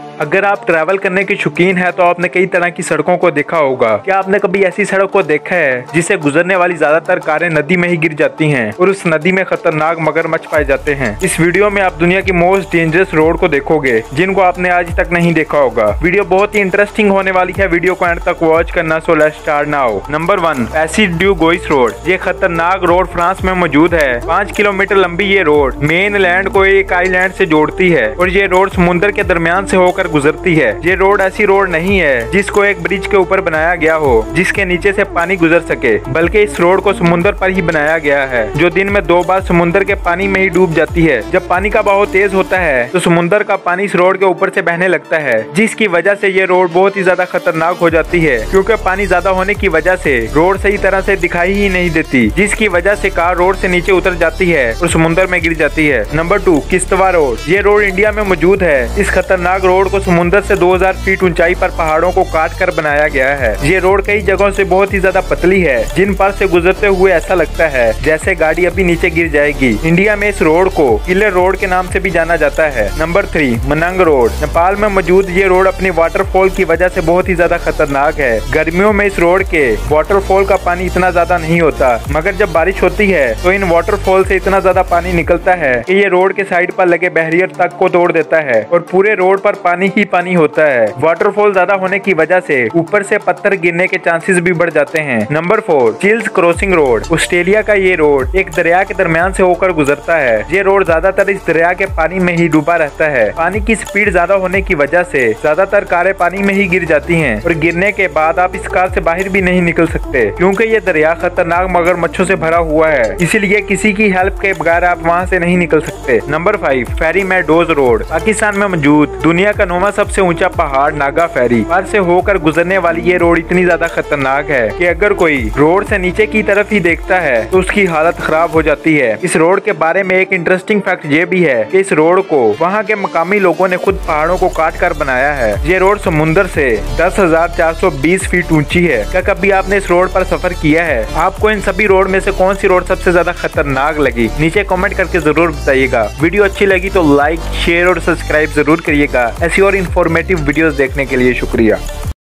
Thank you. अगर आप travel करने के शौकीन है तो आपने कई तरह की सड़कों को देखा होगा। क्या आपने कभी ऐसी सड़क को देखा है, जिसे गुजरने वाली ज़्यादातर कारें नदी में ही गिर जाती हैं और उस नदी में खतरनाक मगरमच्छ पाए जाते हैं? इस वीडियो में आप दुनिया की मोस्ट डेंजरस रोड को देखोगे, जिनको आपने आज तक नहीं देखा होगा। वीडियो बहुत ही इंटरेस्टिंग होने वाली है। वीडियो को एंड तक वॉच करना so let start now number one Passage du Gois road ये खतरनाक रोड फ्रांस में मौजूद है। पाँच किलोमीटर लंबी ये रोड मेन लैंड को एक आईलैंड से जोड़ती है और ये रोड समुद्र के दरमियान से होकर गुजरती है। ये रोड ऐसी रोड नहीं है, जिसको एक ब्रिज के ऊपर बनाया गया हो, जिसके नीचे से पानी गुजर सके। बल्कि इस रोड को समुद्र पर ही बनाया गया है, जो दिन में दो बार समुद्र के पानी में ही डूब जाती है। जब पानी का बहाव तेज होता है तो समुद्र का पानी इस रोड के ऊपर से बहने लगता है, जिसकी वजह से ये रोड बहुत ही ज़्यादा खतरनाक हो जाती है। क्योंकि पानी ज़्यादा होने की वजह से रोड सही तरह से दिखाई ही नहीं देती, जिसकी वजह से कार रोड से नीचे उतर जाती है और समुद्र में गिर जाती है। Number two Kishtwar road. ये रोड इंडिया में मौजूद है। इस खतरनाक रोड को समुद्र से 2000 फीट ऊंचाई पर पहाड़ों को काट कर बनाया गया है। ये रोड कई जगहों से बहुत ही ज़्यादा पतली है, जिन पर से गुजरते हुए ऐसा लगता है, जैसे गाड़ी अभी नीचे गिर जाएगी। इंडिया में इस रोड को किलर रोड के नाम से भी जाना जाता है। Number three Manang road. Nepal में मौजूद ये रोड अपनी वाटरफॉल की वजह से बहुत ही ज़्यादा खतरनाक है। गर्मियों में इस रोड के वाटरफॉल का पानी इतना ज़्यादा नहीं होता, मगर जब बारिश होती है तो इन वाटरफॉल से इतना ज़्यादा पानी निकलता है कि ये रोड के साइड पर लगे बैरियर तक को तोड़ देता है और पूरे रोड पर पानी ही पानी होता है। वाटरफॉल ज़्यादा होने की वजह से ऊपर से पत्थर गिरने के चांसेस भी बढ़ जाते हैं। Number four Chills crossing road Australia का ये रोड एक दरिया के दरमियान से होकर गुजरता है। ये रोड ज़्यादातर इस दरिया के पानी में ही डूबा रहता है। पानी की स्पीड ज़्यादा होने की वजह से ज़्यादातर कारें पानी में ही गिर जाती हैं और गिरने के बाद आप इस कार से बाहर भी नहीं निकल सकते, क्योंकि ये दरिया खतरनाक मगर मच्छों से भरा हुआ है। इसीलिए किसी की हेल्प के बगैर आप वहाँ से नहीं निकल सकते। Number five Fairy Meadows road Pakistan में मौजूद, दुनिया का नौवा सबसे ऊँचा पहाड़ नागा फेरी। पर से होकर गुजरने वाली ये रोड इतनी ज़्यादा खतरनाक है कि अगर कोई रोड से नीचे की तरफ़ ही देखता है तो उसकी हालत खराब हो जाती है। इस रोड के बारे में एक इंटरेस्टिंग फैक्ट ये भी है कि इस रोड को वहाँ के मकामी लोगों ने खुद पहाड़ों को काट कर बनाया है। ये रोड समुन्द्र से दस हज़ार चार सौ बीस फीट ऊँची है। क्या कभी आपने इस रोड पर सफ़र किया है? आपको इन सभी रोड में से कौन सी रोड सबसे ज़्यादा खतरनाक लगी? नीचे कमेंट करके ज़रूर बताइएगा। वीडियो अच्छी लगी तो लाइक शेयर और सब्सक्राइब ज़रूर करिएगा। ऐसी और इन्फॉर्मेटिव वीडियोस देखने के लिए शुक्रिया।